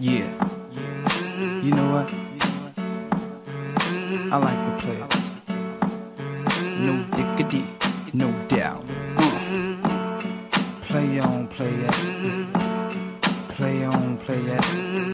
Yeah. You know what? I like the players. No dickity, no doubt. Uh. Play on, play it. Play on, play it.